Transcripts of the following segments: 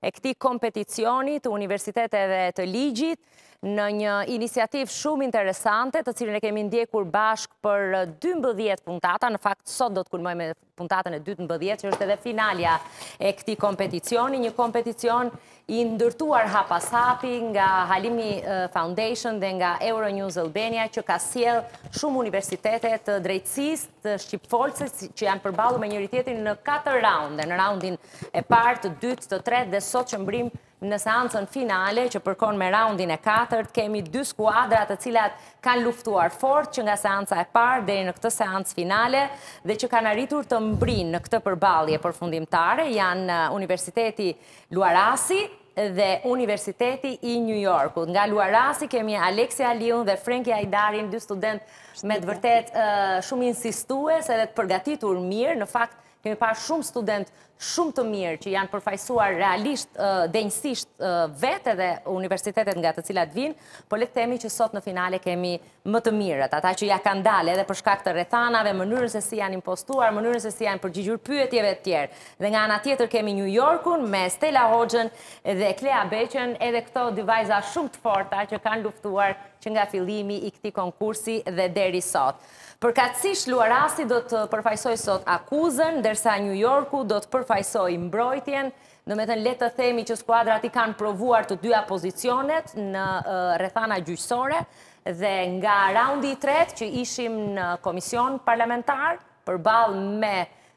e këtij kompeticioni të universiteteve të ligjit, në një inisiativë shumë interesante, të cilën e kemi ndjekur bashkë për 12 puntata, në fakt sot do të kulmojë me puntatën e 12, që është edhe finalja e këtij kompeticioni, një kompeticion i ndërtuar hap pas hapi nga Halimi Foundation dhe nga Euronews Albania, që ka sjellë shumë universitete të drejtësisë, të shqipfolësve që janë përballur me njëri-tjetrin në katër raunde, në raundin e parë, të dytë, të tretë dhe sot që mbërrijmë në seancën finale që përkon me raundin e katërt, kemi dy skuadra të cilat kanë luftuar fort që nga seanca e parë deri në këtë seancë finale dhe që kanë arritur të mbërrijnë në këtë përbalje përfundimtare, janë uh, Universiteti Luarasi, dhe Universiteti i New Yorkut. Nga Luarasi kemi Aleksi Aliun dhe Frenki Ajdarin, dy studentë me të vërtetë shumë insistues edhe të përgatitur mirë. Në fakt, kemi parë shumë studentë shumë të mirë që janë përfaqësuar realisht denjësisht vetë edhe universitetet nga të cilat vijnë, po le të themi që sot në finale kemi studentë më të mirët, ata që ia kanë dalë edhe për shkak të rrethanave, mënyrën se si janë impostuar, mënyrën se si janë përgjigjur pyetjeve e të tjera. Dhe nga ana tjetër kemi New Yorkun me Stella Hoxhën dhe Klea Beqen, edhe këto dy vajza shumë të forta që kanë luftuar që nga fillimi i këtij konkursi dhe deri sot. Përkatësisht Luarasi do të përfaqësojë sot akuzën, ndërsa New Yorku do të përfaqësojë mbrojtjen Domethënë le të themi që skuadrat i kanë provuar të dyja pozicionet në rrethana gjyqësore dhe nga raundi i tretë që ishim në komision parlamentar përballë me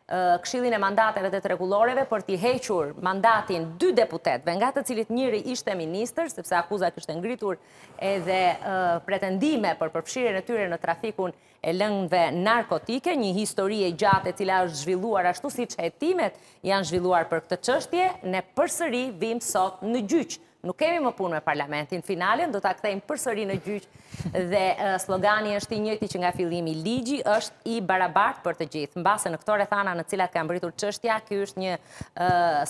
këshillin e mandateve dhe të rregullores për t'i hequr mandatin dy deputetëve, nga të cilit njëri ishte ministër, sepse akuza kishte ngritur edhe pretendime për përfshirjen e tyre në trafikun e lëndëve narkotike, një histori e gjatë e cila është zhvilluar ashtu siç hetimet janë zhvilluar për këtë çështje, ne përsëri vijmë sot në gjyq. Nuk kemi më punë me parlamentin. Finalen do ta kthejmë përsëri në gjyq dhe slogani është i njëjti që nga fillimi. Ligji është i barabartë për të gjithë. Mbase në këto rrethana në të cilat ka mbërritur çështja, ky është një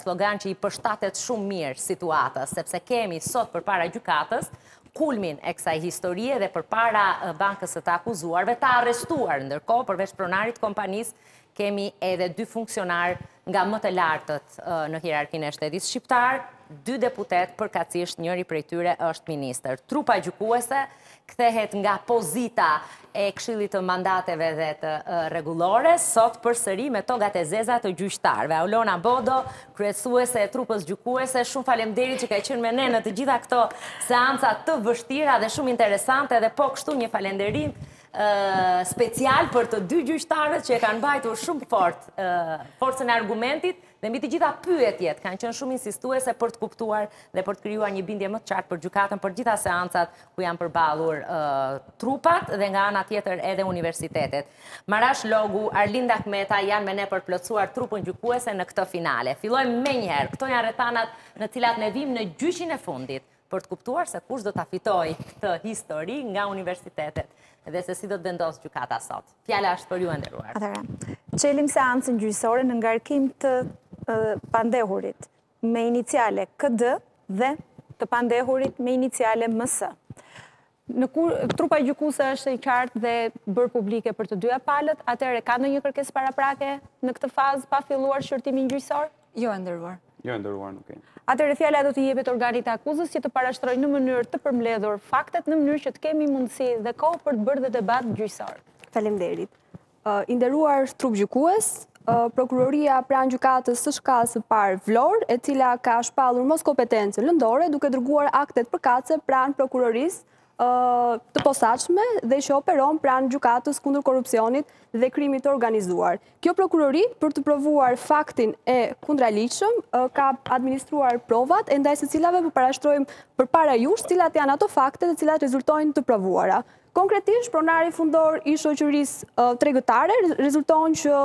slogan që i përshtatet shumë mirë situatës, sepse kemi sot përpara gjykatës kulmin e kësaj historie dhe përpara bankës së të akuzuarve, të arrestuar ndërkohë, përveç pronarit të kompanisë, kemi edhe dy funksionarë nga më të lartët në hierarkinë e shtetit shqiptar, dy deputetë, përkatësisht njëri prej tyre është ministër. Trupa gjykuese kthehet nga pozita e Këshillit të Mandateve dhe të Rregullores, sot përsëri me togat e zeza të gjyqtarëve. Aulona Bodo, kryesuese e trupës gjykuese, shumë faleminderit që keni qenë me ne në të gjitha këto seanca të vështira dhe shumë interesante dhe po kështu një falënderim special për të dy gjyqtarët që e kanë mbajtur shumë fort forcën e argumentit Dhe mbi të gjitha pyetjet kanë qenë shumë insistuese për të kuptuar dhe për të krijuar një bindje më të qartë për gjykatën për të gjitha seancat ku janë përballur trupat dhe nga ana tjetër edhe universitetet. Marash Logu, Arlinda Kmeta janë me ne për të plotësuar trupën gjykuese në këtë finale. Fillojmë menjëherë. Këto janë rrethanat në të cilat ne vijmë në gjyqin e fundit. për të kuptuar se kush do ta fitojë këtë histori nga universitetet dhe se si do të vendosë gjykata sot. Fjala është për ju e nderuar. Atëherë, çelim seancën gjyqësore në ngarkim të të pandehurit me iniciale KD dhe të pandehurit me iniciale MS. Në kur trupa gjykuese është e qartë dhe bërë publike për të dyja palët, atëherë ka ndonjë kërkesë paraprake në këtë fazë pa filluar shqyrtimin gjyqësor? Jo, e nderuar. Jo, e nderuar, nuk kemi. Atëherë fjala do t'i jepet organit të akuzës që të parashtrojë në mënyrë të përmbledhur faktet në mënyrë që të kemi mundësi dhe kohë për të bërë dhe debat gjyqësor. Faleminderit. I nderuar trupgjykues, prokuroria pranë gjykatës së shkallës së parë Vlorë, e cila ka shpallur moskompetencën lëndore duke dërguar aktet përkatëse pranë prokurorisë të posaçme dhe që operon pranë gjykatës kundër korrupsionit dhe krimit të organizuar. Kjo prokurori për të provuar faktin e kundraligjshëm ka administruar provat e ndaj së cilave po parashtrojmë përpara jush cilat janë ato fakte të cilat rezultojnë të provuara. Konkretisht, pronari fundor i shoqërisë tregtare rezulton që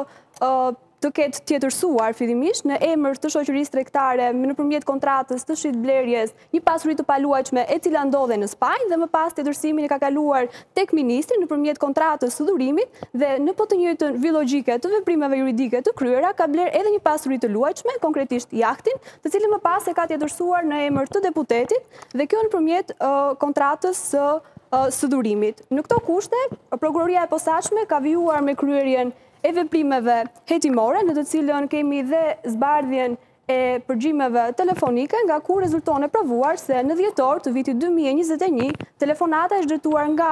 të ketë tjetërsuar fillimisht në emër të shoqërisë tregtare nëpërmjet kontratës të shitblerjes një pasuri të paluajtshme e cila ndodhet në Spanjë dhe më pas tjetërsimin e ka kaluar tek ministri nëpërmjet kontratës së dhurimit dhe në po të njëjtën vijë logjike të veprimeve juridike të kryera ka blerë edhe një pasuri të luajtshme, konkretisht jahtin, të cilin më pas e ka tjetërsuar në emër të deputetit Dhe kjo nëpërmjet kontratës së së dhurimit. Në këto kushte, prokuroria e posaçme ka vijuar me kryerjen e veprimeve hetimore, në të cilën kemi dhe zbardhjen e përgjimeve telefonike, nga ku rezulton e provuar se në dhjetor të vitit 2021, telefonata është drejtuar nga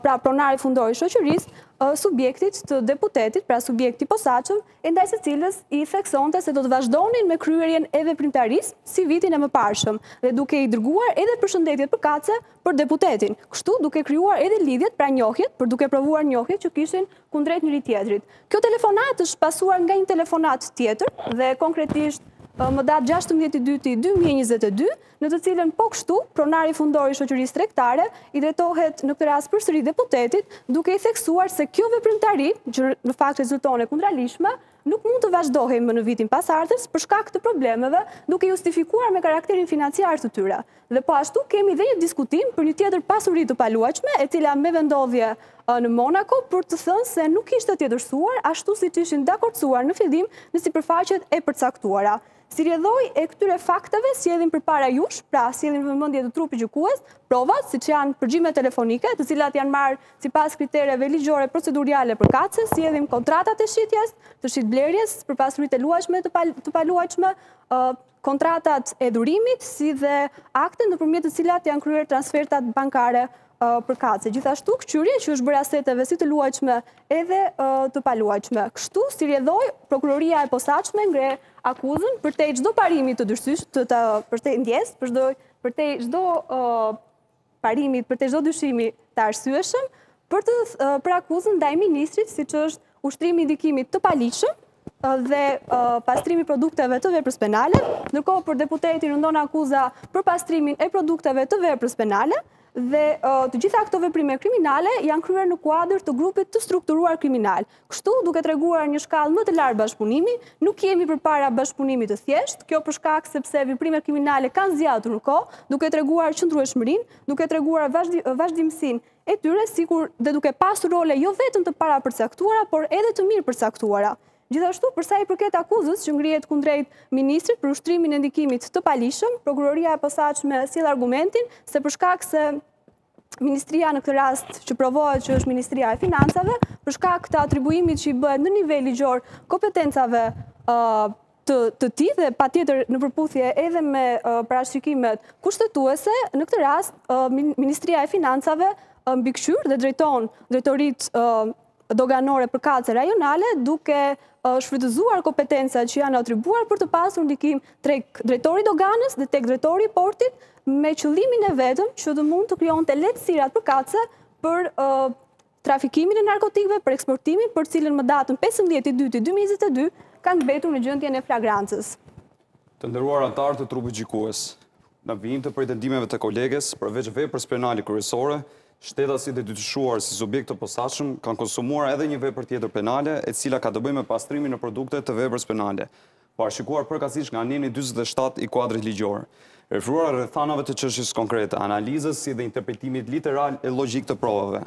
pra pronari fundor i shoqërisë, subjektit të deputetit, pra subjekt i posaçëm, e ndaj së cilës i theksonte se do të vazhdonin me kryerjen e veprimtarisë si vitin e mëparshëm dhe duke i dërguar edhe përshëndetjet përkatëse për deputetin, kështu duke krijuar edhe lidhjet pra njohjet për duke provuar njohjet që kishin kundrejt njëri-tjetrit. Kjo telefonatë është pasuar nga një telefonatë tjetër dhe konkretisht më datë gjashtëmbëdhjetë i dyti dy mijë e njëzet e dy, në të cilën po kështu pronari fundor i shoqërisë tregtare i drejtohet në këtë rast përsëri deputetit, duke i theksuar se kjo veprimtari, që në fakt rezulton e kundraligjshme, nuk mund të vazhdohej më në vitin pasardhës për shkak të problemeve duke justifikuar me karakterin financiar të tyre. Dhe po ashtu kemi dhe një diskutim për një tjetër pasuri të paluajtshme, e cila me vendodhje në Monako për të thënë se nuk ishte tjetërsuar ashtu siç ishin dakordsuar në fillim në sipërfaqet e përcaktuara. Si rrjedhojë e këtyre fakteve, sjellim përpara jush, pra sjellim në vëmendje të trupit gjukues, provat, siç janë përgjime telefonike, të cilat janë marrë sipas kritereve ligjore proceduriale përkatëse, sjellim kontratat e shitjes, të shitblerjes, për pasuritë e luajtshme, të paluajtshme, kontratat e dhurimit, si dhe akte nëpërmjet të cilat janë kryer transfertat bankare përkatëse. Gjithashtu, këqyrje që është bërë e aseteve si të luajtshme edhe të paluajtshme. Kështu, si rrjedhojë, prokuroria e posaçme ngre akuzën përtej çdo parimit të dysh, të të përtej, ndjesë, për çdo, përtej çdo parimit, përtej çdo dyshimi të arsyeshëm, për, të, për akuzën ndaj ministrit, siç është ushtrimi i ndikimit të paligjshëm dhe pastrimi i produkteve të veprës penale, ndërkohë për deputetin rëndon akuza për pastrimin e produkteve të veprës penale, dhe të gjitha këto veprime kriminale janë kryer në kuadër të grupit të strukturuar kriminal. Kështu, duke treguar një shkallë më të lartë bashkëpunimi, nuk jemi përpara bashkëpunimit të thjeshtë, kjo për shkak sepse veprimet kriminale kanë zgjatur në kohë, duke treguar qëndrueshmërinë, duke treguar vazhdimësinë e tyre sikur dhe duke pasur role jo vetëm të parapërcaktuara, por edhe të mirëpërcaktuara. Gjithashtu, për sa i përket akuzës që ngrihet kundrejt ministrit për ushtrimin e ndikimit të paligjshëm, prokuroria e posaçme sjell argumentin se për shkak se ministria në këtë rast që provohet që është ministria e financave, për shkak të atribuimit që i bëhet në nivel ligjor kompetencave të, të tij dhe patjetër në përputhje edhe me parashikimet kushtetuese, në këtë rast Ministria e Financave mbikëqyr dhe drejton drejtoritë doganore përkatëse rajonale duke shfrytëzuar kompetencat që i janë atribuar për të pasur ndikim tek drejtori i doganës dhe tek drejtori i portit me qëllimin e vetëm që të mund të krijonte lehtësirat përkatëse për trafikimin e narkotikëve për eksportimin për të cilën më datën pesëmbëdhjetë i dyti dy mijë e njëzet e dy kanë mbetur në gjendjen e flagrancës. Të nderuar anëtarë të trupit gjykues, në vijim të pretendimeve të koleges, përveç veprës penale kryesore, shtetasit e dyshuar si subjekt të posaçëm kanë konsumuar edhe një vepër tjetër penale e cila ka të bëjë me pastrimin e produkteve të veprës penale, Parashikuar përkatësisht nga neni dyzet e shtatë i kuadrit ligjor, referuar rrethanave të çështjes konkrete, analizës si dhe interpretimit literal e logjik të provave,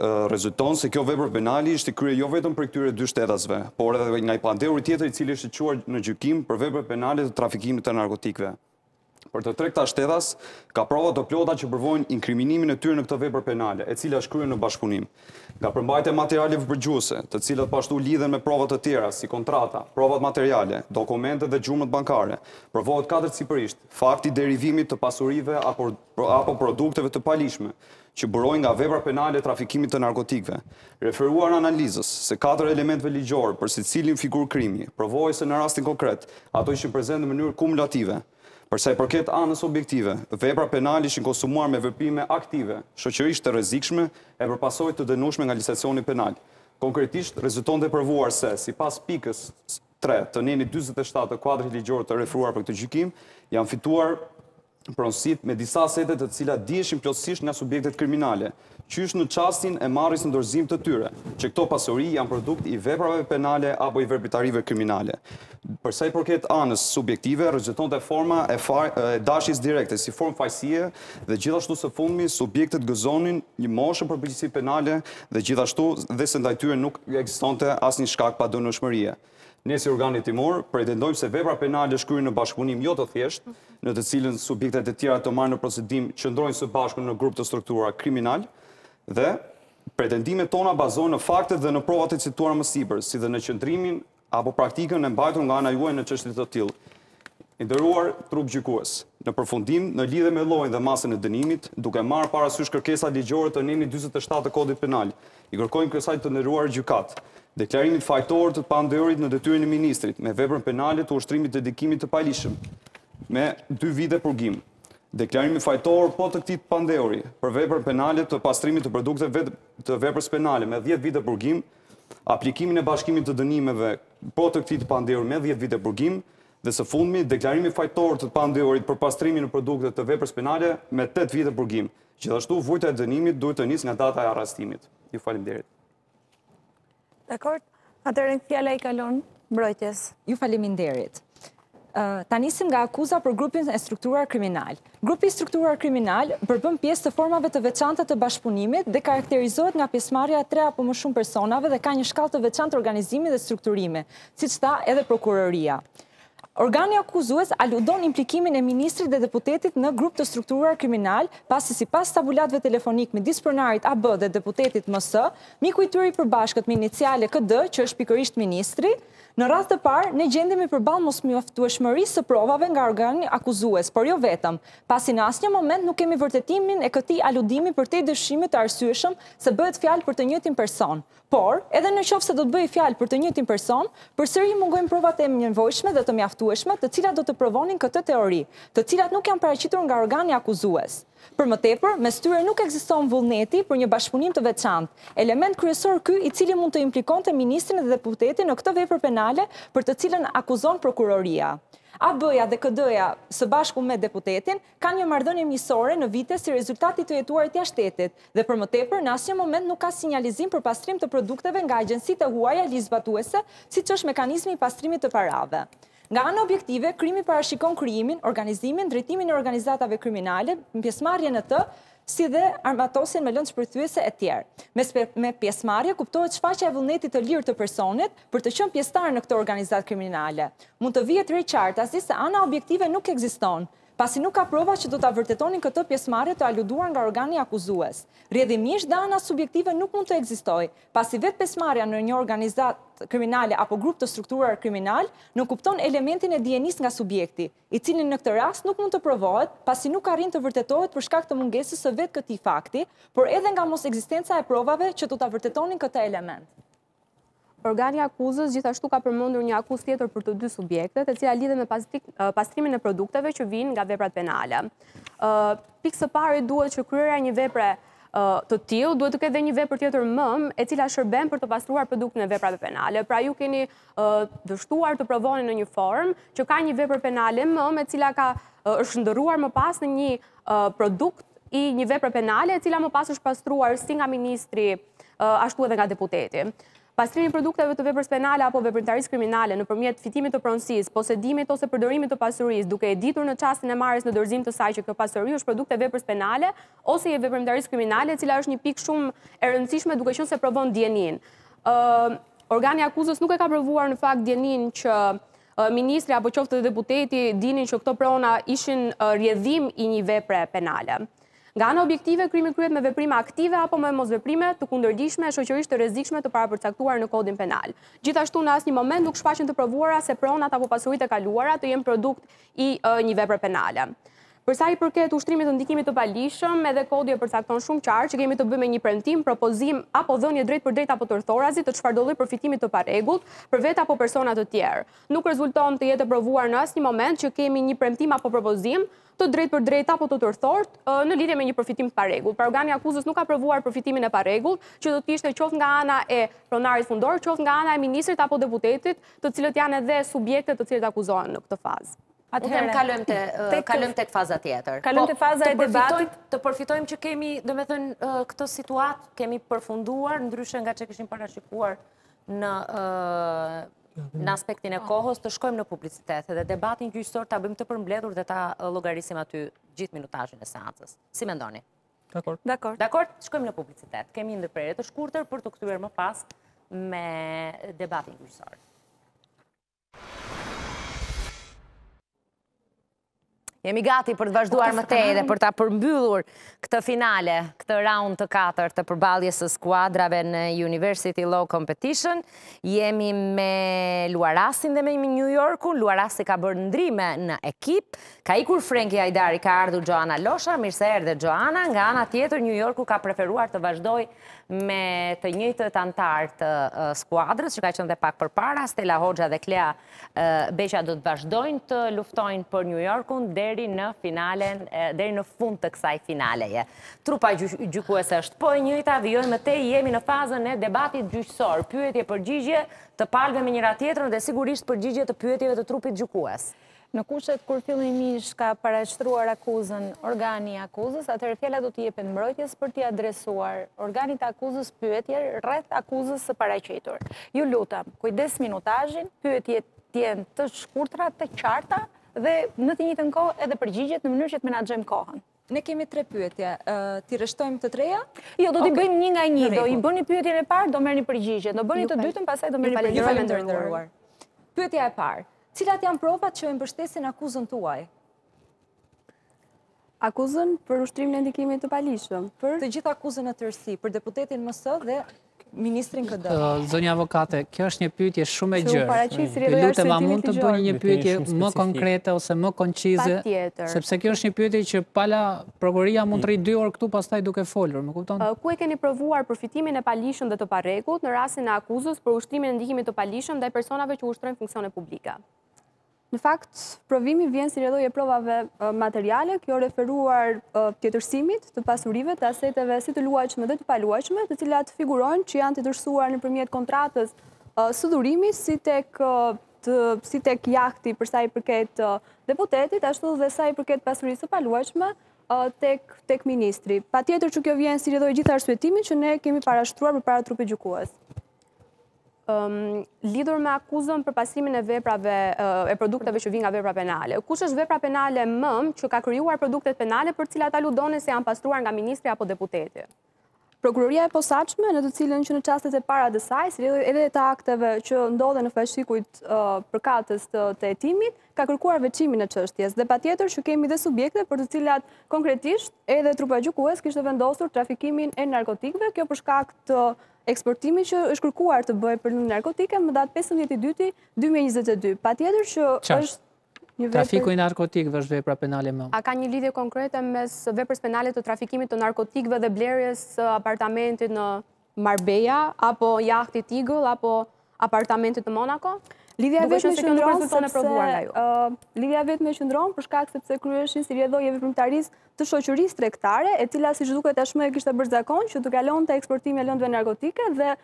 rezulton se kjo vepër penale ishte kryer jo vetëm prej këtyre dy shtetasve, por edhe nga i pandehuri tjetër i cili ishte çuar në gjykim për vepër penale të trafikimit të narkotikëve. Për të tre këta shtetas, ka prova të plota që provojnë inkriminimin e tyre në këtë vepër penale, e cila është kryer në bashkëpunim. Nga përmbajtja e materialeve përgjuese, të cilat po ashtu lidhen me prova të tjera, si kontrata, provat materiale, dokumentet dhe gjurmët bankare, provohet katërcipërisht fakti i derivimit të pasurive apo produkteve të paligjshme, që burojnë nga vepra penale e trafikimit të narkotikëve, referuar analizës së katër elementëve ligjorë për secilën figurë krimi, provoi se në rastin konkret, ato ishin prezente në mënyrë kumulative. Për sa i përket anës objektive, veprat penale ishin konsumuar me veprime aktive, shoqërisht të rrezikshme e për pasojë të dënueshme nga legjislacioni penal. Konkretisht, rezultonte e provuar se, sipas pikës tre të nenit njëzet e shtatë të kuadrit ligjor të referuar për këtë gjykim, janë fituar, pronësitë me disa asete të cilat diheshin plotësisht nga subjektet kriminale, qysh në çastin e marrjes në dorëzim të tyre, që këto pasuri janë produkt i veprave penale apo i veprimtarive kriminale. Për sa i përket anës subjektive, rezultonte forma e dashjes direkte si formë fajësie dhe gjithashtu së fundmi subjektet gëzonin një moshën për përgjegjësi penale dhe gjithashtu dhe se ndaj tyre nuk ekzistonte asnjë shkak padënueshmërie. Ne si organ hetimor pretendojmë se vepra penale është kryer në bashkëpunim jo të thjeshtë, në të cilën subjektet e tjera të marrë në procedim qëndrojnë së bashku në grup të strukturuar kriminal dhe pretendimet tona bazohen në faktet dhe në provat e cituara më sipër, si dhe në qëndrimin apo praktikën e mbajtur nga ana juaj në çështje të tillë. I nderuar trup gjykues, në përfundim, në lidhje me llojin dhe masën e dënimit, duke marrë parasysh kërkesat ligjore të nenit 47 të Kodit Penal, i kërkojmë kësaj të nderuar gjykatë, deklarimin fajtor të të pandehurit në detyrën e ministrit, me veprën penale të ushtrimit të ndikimit të paligjshëm, me dy vite burgim. Deklarimin fajtor po të këtij të pandehuri, për veprën penale të pastrimit të produkteve të veprës penale, me dhjetë vite burgim, aplikimin e bashkimit të dënimeve po të këtij të pandehuri me dhjetë vite burgim dhe së fundmi deklarimin fajtor të të pandehurit për pastrimin e produkteve të veprës penale me tetë vite burgim. Gjithashtu, vuajtja e dënimit duhet të nisë nga data e arrestimit. Ju faleminderit. Dakord. Atëherë fjala i kalon mbrojtjes. Ju faleminderit. Ta nisim nga akuza për grupin e strukturuar kriminal. Grupi i strukturuar kriminal përbën pjesë të formave të veçanta të bashkëpunimit dhe karakterizohet nga pjesëmarrja e tre apo më shumë personave dhe ka një shkallë të veçantë organizimi dhe strukturimi, siç tha edhe prokuroria. Organi akuzues aludon implikimin e ministrit dhe deputetit në grup të strukturuar kriminal, pasi sipas tabulateve telefonike midis pronarit AB dhe deputetit MS, miku i tyre i përbashkët me iniciale KD, që është pikërisht ministri, Në radhë të parë, ne gjendemi përballë mosmjaftueshmërisë së provave nga organi akuzues, por jo vetëm, pasi në asnjë moment nuk kemi vërtetimin e këtij aludimi përtej dyshimit të arsyeshëm se bëhet fjalë për të njëjtin person. Por, edhe në qoftë se do të bëhej fjalë për të njëjtin person, përsëri mungojnë provat e nevojshme dhe të mjaftueshme të cilat do të provonin këtë teori, të cilat nuk janë paraqitur nga organi akuzues. Për më tepër, mes tyre nuk ekziston vullneti për një bashkëpunim të veçantë, element kryesor ky i cili mund të implikonte ministrin dhe deputetin në këtë vepër penale për të cilën akuzon prokuroria. AB-ja dhe KD-ja, së bashku me deputetin, kanë një marrëdhënie miqësore në vite si rezultat i të jetuarit jashtë shtetit dhe për më tepër në asnjë moment nuk ka sinjalizim për pastrim të produkteve nga agjencitë e huaja ligjzbatuese siç është mekanizmi i pastrimit të parave. Nga ana objektive, krimi parashikon krijimin, organizimin, drejtimin e organizatave kriminale, pjesëmarrjen në të, si dhe armatosjen me lëndë shpërthyese etj. Me pjesëmarrje kuptohet shfaqja e vullnetit të lirë të personit për të qenë pjesëtar në këtë organizatë kriminale. Mund të vihet re qartazi se ana objektive nuk ekziston, pasi nuk ka prova që do ta vërtetonin këtë pjesëmarrje të aluduar nga organi akuzues. Rrjedhimisht dhe ana subjektive nuk mund të ekzistojë, pasi vetë pjesëmarrja në një organizatë kriminale apo grup të strukturuar kriminal nënkupton elementin e dijenisë nga subjekti, i cili në këtë rast nuk mund të provohet, pasi nuk arrin të vërtetohet për shkak të mungesës së vetë këtij fakti, por edhe nga mosekzistenca e provave që do ta vërtetonin këtë element. Organi i akuzës gjithashtu ka përmendur një akuzë tjetër për të dy subjektet, e cila lidhet me pastrimin e produkteve që vijnë nga veprat penale. Pikë së pari duhet që kryerja e një vepre të tillë, duhet të ketë dhe një vepër tjetër mëm, e cila shërben për të pastruar produktin e veprave penale. Pra ju keni dështuar të provoni në një formë që ka një vepër penale mëm, e cila ka është shndërruar më pas në një produkt i një vepre penale, e cila më pas është pastruar si nga ministri, ashtu edhe nga deputeti. Pastrimi i produkteve të veprës penale apo veprimtarisë kriminale nëpërmjet fitimit të pronësisë, posedimit ose përdorimit të pasurisë, duke e ditur në çastin e marrjes në dorëzim të saj që kjo pasuri është produkt i veprës penale ose e veprimtarisë kriminale, e cila është një pikë shumë e rëndësishme duke qenë se provon dijenin. Ë organi i akuzës nuk e ka provuar në fakt dijenin që ministri apo qoftë dhe deputeti dinin që këto prona ishin rrjedhim i një vepre penale. Nga ana objektive, krimi kryhet me veprime aktive apo me mosveprime të kundërligjshme e shoqërisht të rrezikshme të parapërcaktuar në Kodin Penal. Gjithashtu, në asnjë moment nuk shfaqen të provuara se pronat apo pasuritë e kaluara të jenë produkt i një vepre penale. Përsa i përket ushtrimit të ndikimit të paligjshëm, edhe Kodi e përcakton shumë qartë që kemi të bëjmë me një premtim, propozim apo dhënie drejtpërdrejtë apo tërthorazi të çfarëdo lloj përfitimi të parregullt për vete apo persona të tjerë. Nuk rezulton të jetë e provuar në asnjë moment që kemi një premtim apo propozim të drejtpërdrejtë apo të tërthortë në lidhje me një përfitim të parregullt. Pra organi i akuzës nuk ka provuar përfitimin e parregullt, që do të ishte qoftë nga ana e pronarit fundor, qoftë nga ana e ministrit apo deputetit, të cilët janë edhe subjekte të cilët akuzohen në këtë fazë. Atëherë kalojmë te kalojmë tek faza tjetër. Kalojmë po, te faza e debatit. Të përfitojmë që kemi, domethënë, këtë situatë kemi përfunduar ndryshe nga çka kishim parashikuar në në aspektin e kohës të shkojmë në publicitet dhe debatin gjyqësor ta bëjmë të përmbledhur dhe ta llogarisim aty gjithë minutazhin e seancës. Si mendoni? Dakor. Dakor. Dakor, shkojmë në publicitet. Kemi një ndërprerje të shkurtër për t'u kthyer më pas me debatin gjyqësor. Jemi gati për të vazhduar më tej dhe për ta përmbyllur këtë finale, këtë raund të katërt të përballjes së skuadrave në University Law Competition. Jemi me Luarasin dhe me New Yorkun. Luarasi ka bërë ndrime në ekip. Ka ikur Frenki Ajdari, ka ardhur Xhoana Losha, mirë se erdhe Xhoana. Nga ana tjetër New Yorku ka preferuar të vazhdojë me të njëjtët anëtarë të skuadrës që ka qenë dhe pak përpara, Stela Hoxha dhe Klea Beqa do të vazhdojnë të luftojnë për New Yorkun deri në finalen, deri në fund të kësaj finaleje. Trupa gjykuese është po e njëjta, vijojmë më tej, jemi në fazën e debatit gjyqësor, pyetje përgjigje të palëve me njëra-tjetrën dhe sigurisht përgjigje të pyetjeve të trupit gjykues. Në kushtet kur fillimisht ka parashtruar akuzën organi i akuzës, atëherë fjala do t'i jepet mbrojtjes për t'i adresuar organit të akuzës pyetje rreth akuzës së paraqitur. Ju lutem, kujdes minutazhin, pyetjet të jenë të shkurtra, të qarta dhe në të njëjtën kohë edhe përgjigjet në mënyrë që të menaxhojmë kohën. Ne kemi tre pyetje, t'i rreshtojmë të treja? Jo, do t'i bëjmë një nga një, do i bëni pyetjen e parë, do merrni përgjigje, do bëni të dytën, pastaj do merrni përgjigje. Ju falenderoj, ju falenderoj. Pyetja e parë, cilat janë provat që e mbështesin akuzën tuaj? Akuzën për ushtrimin e ndikimit të paligjshëm. Për të gjithë akuzën në tërësi, për deputetin MS dhe ministrin KD. Zonja avokate, kjo është një pyetje shumë e gjerë. Ju lutem a mund të bëni një pyetje më konkrete ose më koncize, sepse kjo është një pyetje që pala prokuroria mund të rrijë 2 orë këtu pastaj duke folur, më kupton? Ku e keni provuar përfitimin e paligjshëm dhe të parregullt në rastin e akuzës për ushtrimin e ndikimit të paligjshëm ndaj personave që ushtrojnë funksione publike? Në fakt, provimi vjen si rrjedhojë e provave materiale, kjo referuar tjetërsimit të pasurive të aseteve si të luajshme dhe të paluajshme, të cilat figurojnë që janë tjetërsuar nëpërmjet kontratës së dhurimit si tek të si tek jahti për sa i përket deputetit, ashtu dhe sa i përket pasurisë së paluajshme tek tek ministri. Patjetër që kjo vjen si rrjedhojë e gjithë arsyetimit që ne kemi parashtruar përpara trupit gjykues. Lidhur me akuzën për pastrimin e veprave e produkteve që vijnë nga vepra penale, kush është vepra penale mëmë që ka krijuar produktet penale për të cilat aludoni se janë pastruar nga ministri apo deputeti? Prokuroria e posaçme në të cilën që në çastet e para të saj, si edhe të akteve që ndodhen në fashikujt përkatës të hetimit, ka kërkuar veçimin e çështjes dhe patjetër që kemi dhe subjekte për të cilat konkretisht edhe trupa gjykuese kishte vendosur trafikimin e narkotikëve, kjo për shkak të eksportimi që është kërkuar të bëhet për lëndë narkotike më datë 15 i dyti 2022. Patjetër që është një vepër... Trafiku i narkotikëve është vepra penale mëmë. A ka një lidhje konkrete mes veprës penale të trafikimit të narkotikëve dhe blerjes së apartamentit në Marbeja, apo jahtit Igëll, apo apartamentit në Monaco? Lidhja e vetme qëndron sepse... Lidhja e vetme qëndron për shkak sepse kryeshin si rrjedhojë e veprimtarisë të shoqërisë tregtare, e cila siç duket tashmë e kishte bërë zakon që të kalonte eksportimin e lëndëve narkotike dhe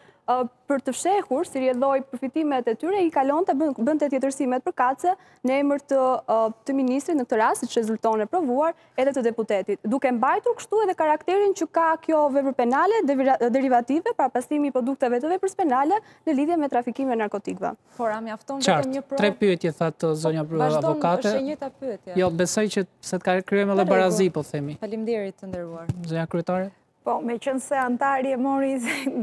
për të fshehur si rrjedhojë përfitimet e tyre, i kalonte, bënte tjetërsimet përkatëse në emër të ministrit në këtë rast, siç rezulton e provuar, edhe të deputetit, duke mbajtur kështu edhe karakterin që ka kjo vepër penale derivative pra pastrimi i produkteve të veprës penale në lidhje me trafikimin e narkotikëve. Por a mjafton vetëm një provë? Tre pyetje thatë, zonja avokate. Është e njëjta pyetje. Jo, besoj që s'do të krijojë edhe barazi, po themi. Faleminderit të nderuar. Zonja kryetare? Po, meqenëse anëtari e mori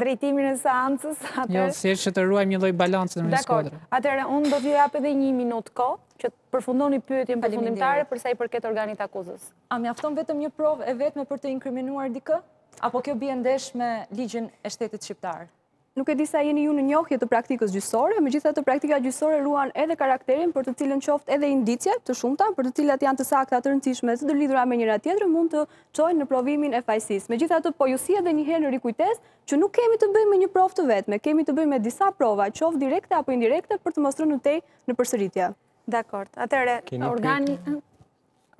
drejtimin e seancës, atër... Jo, thjesht që të ruajmë një lloj balance në një skuadrë. Dakord, atëherë unë do t'ju jap edhe një minutë kohë, që të përfundoni pyetjen përfundimtare për sa i përket organit të akuzës. A mjafton vetëm një provë e vetme për të inkriminuar dikë? Apo kjo bie ndesh me ligjin e shtetit shqiptar? Nuk e di sa jeni ju në njohje të praktikës gjyqësore, megjithatë praktika gjyqësore ruan edhe karakterin për të cilën qoftë edhe indicie të shumta, për të cilat janë të sakta, të rëndësishme, të ndërlidhura me njëra-tjetrën mund të çojnë në provimin e fajësisë. Megjithatë po ju sjell edhe një herë në rikujtesë që nuk kemi të bëjmë me një provë të vetme, kemi të bëjmë me disa prova, qoftë direkte apo indirekte për të mos rënë më tej në përsëritje. Dakord. Atëherë organi